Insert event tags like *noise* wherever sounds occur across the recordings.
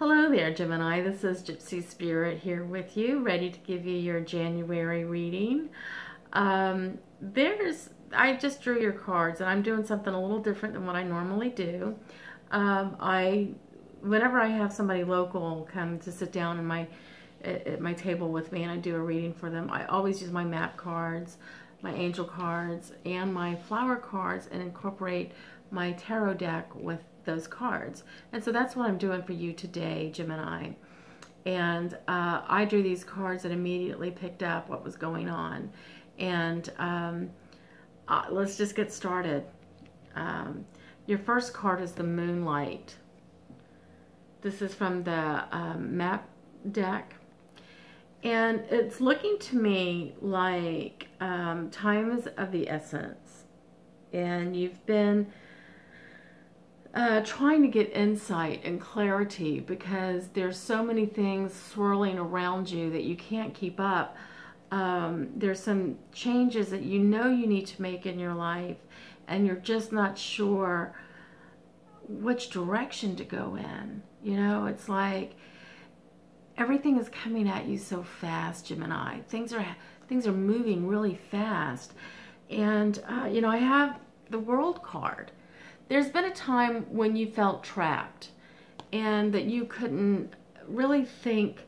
Hello there, Gemini. This is Gypsy Spirit here with you, ready to give you your January reading. Um, there's, I just drew your cards, and I'm doing something a little different than what I normally do. Um, I, whenever I have somebody local come to sit down in my at my table with me and I do a reading for them, I always use my map cards, my angel cards, and my flower cards, and incorporate my tarot deck with those cards. And so that's what I'm doing for you today, Gemini. And uh, I drew these cards and immediately picked up what was going on. And um, uh, let's just get started. Um, your first card is the Moonlight. This is from the um, map deck. And it's looking to me like um, time is of the essence. And you've been uh, trying to get insight and clarity because there's so many things swirling around you that you can't keep up. Um, there's some changes that you know you need to make in your life and you're just not sure which direction to go in. You know, it's like everything is coming at you so fast, Gemini. Things are things are moving really fast. And, uh, you know, I have the world card there's been a time when you felt trapped and that you couldn't really think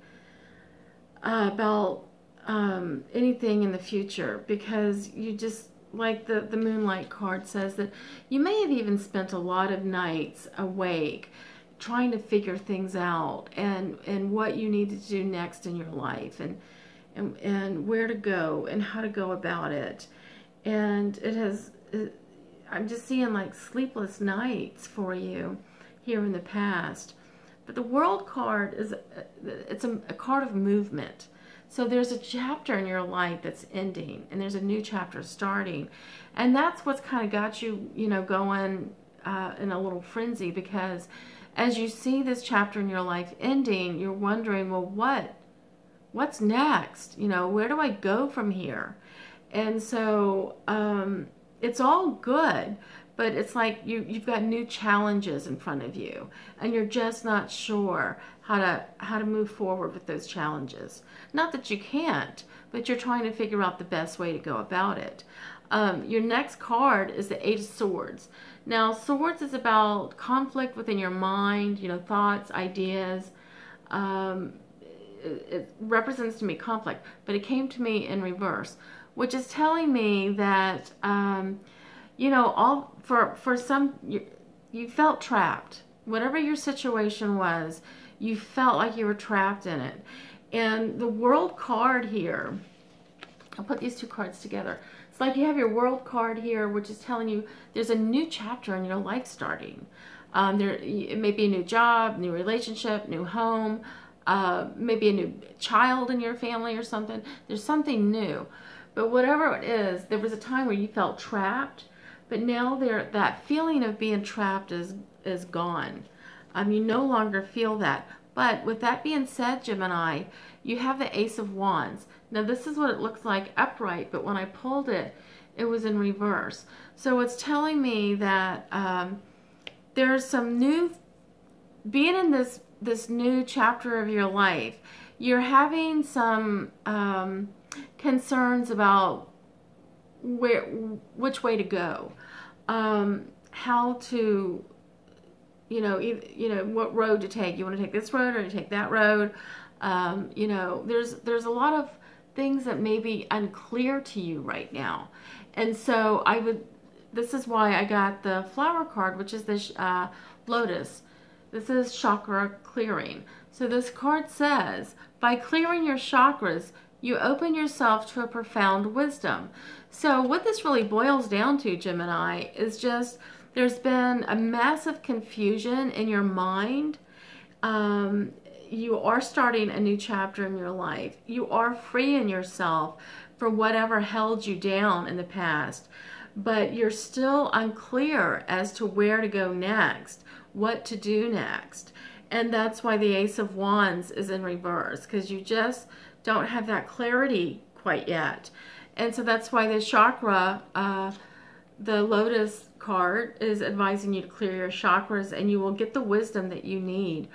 uh, about um, anything in the future because you just like the the moonlight card says that you may have even spent a lot of nights awake trying to figure things out and and what you need to do next in your life and and, and where to go and how to go about it. And it has it, I'm just seeing like sleepless nights for you here in the past. But the world card is, it's a, a card of movement. So there's a chapter in your life that's ending and there's a new chapter starting. And that's what's kind of got you, you know, going uh, in a little frenzy because as you see this chapter in your life ending, you're wondering, well, what? What's next? You know, where do I go from here? And so, um, it's all good, but it's like you, you've got new challenges in front of you and you're just not sure how to, how to move forward with those challenges. Not that you can't, but you're trying to figure out the best way to go about it. Um, your next card is the Eight of Swords. Now, Swords is about conflict within your mind, you know, thoughts, ideas. Um, it, it represents to me conflict, but it came to me in reverse which is telling me that, um, you know, all for, for some, you, you felt trapped. Whatever your situation was, you felt like you were trapped in it. And the world card here, I'll put these two cards together. It's like you have your world card here, which is telling you there's a new chapter in your life starting. Um, there, it may be a new job, new relationship, new home, uh, maybe a new child in your family or something. There's something new. But whatever it is, there was a time where you felt trapped, but now there that feeling of being trapped is is gone. Um, you no longer feel that. But with that being said, Gemini, you have the Ace of Wands. Now this is what it looks like upright, but when I pulled it, it was in reverse. So it's telling me that um, there's some new, being in this this new chapter of your life, you're having some um, concerns about where which way to go, um, how to, you know, you know what road to take. You want to take this road or to take that road. Um, you know, there's there's a lot of things that may be unclear to you right now, and so I would. This is why I got the flower card, which is this uh, lotus. This is chakra clearing. So this card says, by clearing your chakras, you open yourself to a profound wisdom. So what this really boils down to, Gemini, is just there's been a massive confusion in your mind. Um, you are starting a new chapter in your life. You are freeing yourself from whatever held you down in the past. But you're still unclear as to where to go next, what to do next. And that's why the Ace of Wands is in reverse, because you just don't have that clarity quite yet. And so that's why the chakra, uh, the lotus card is advising you to clear your chakras and you will get the wisdom that you need.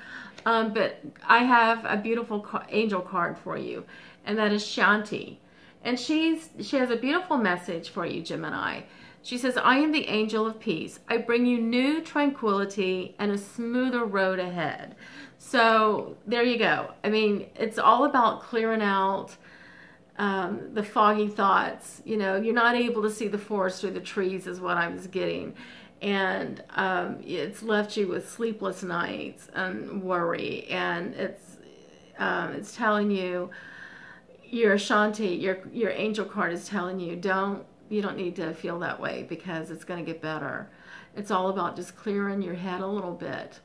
Um, but I have a beautiful angel card for you, and that is Shanti. And she's she has a beautiful message for you, Gemini. She says, I am the angel of peace. I bring you new tranquility and a smoother road ahead. So there you go. I mean, it's all about clearing out um, the foggy thoughts. You know, you're not able to see the forest through the trees, is what I was getting. And um, it's left you with sleepless nights and worry. And it's um, it's telling you, your Shanti, your your angel card is telling you, don't you don't need to feel that way because it's going to get better. It's all about just clearing your head a little bit.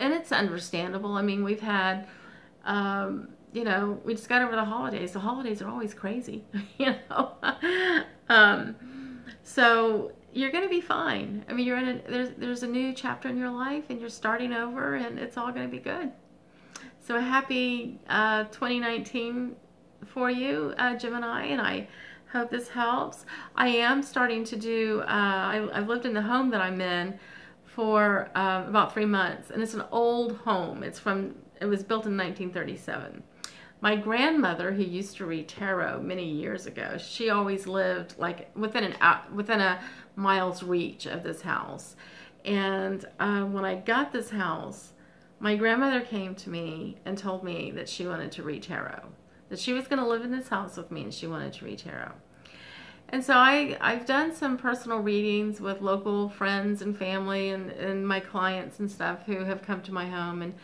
And it's understandable. I mean, we've had, um, you know, we just got over the holidays. The holidays are always crazy, *laughs* you know. um, so you're going to be fine. I mean, you're in a, there's, there's a new chapter in your life and you're starting over and it's all going to be good. So a happy uh, 2019 for you, uh, Gemini, and I Hope this helps. I am starting to do, uh, I, have lived in the home that I'm in for uh, about three months, and it's an old home. It's from, it was built in 1937. My grandmother, who used to read tarot many years ago, she always lived like within an within a mile's reach of this house. And uh, when I got this house, my grandmother came to me and told me that she wanted to read tarot that she was going to live in this house with me and she wanted to read tarot. And so I, I've done some personal readings with local friends and family and, and my clients and stuff who have come to my home and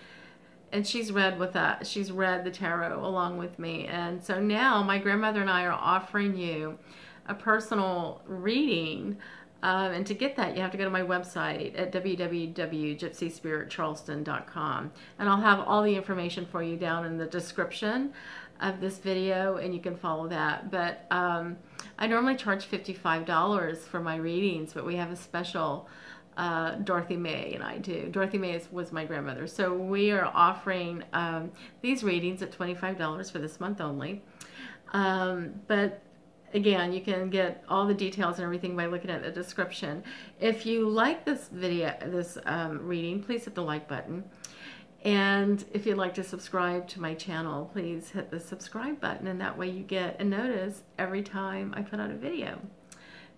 and she's read with that. She's read the tarot along with me. And so now my grandmother and I are offering you a personal reading. Um, and to get that, you have to go to my website at www.gypsyspiritcharleston.com. And I'll have all the information for you down in the description of this video and you can follow that. But um, I normally charge $55 for my readings, but we have a special uh, Dorothy May and I do. Dorothy May is, was my grandmother. So we are offering um, these readings at $25 for this month only. Um, but again, you can get all the details and everything by looking at the description. If you like this video, this um, reading, please hit the like button. And if you'd like to subscribe to my channel, please hit the subscribe button and that way you get a notice every time I put out a video.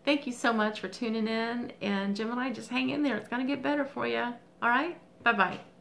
Thank you so much for tuning in and Gemini, just hang in there. It's going to get better for you. All right? Bye-bye.